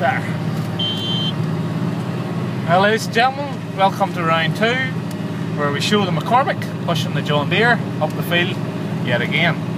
there. Now ladies and gentlemen, welcome to round two, where we show the McCormick pushing the John Deere up the field yet again.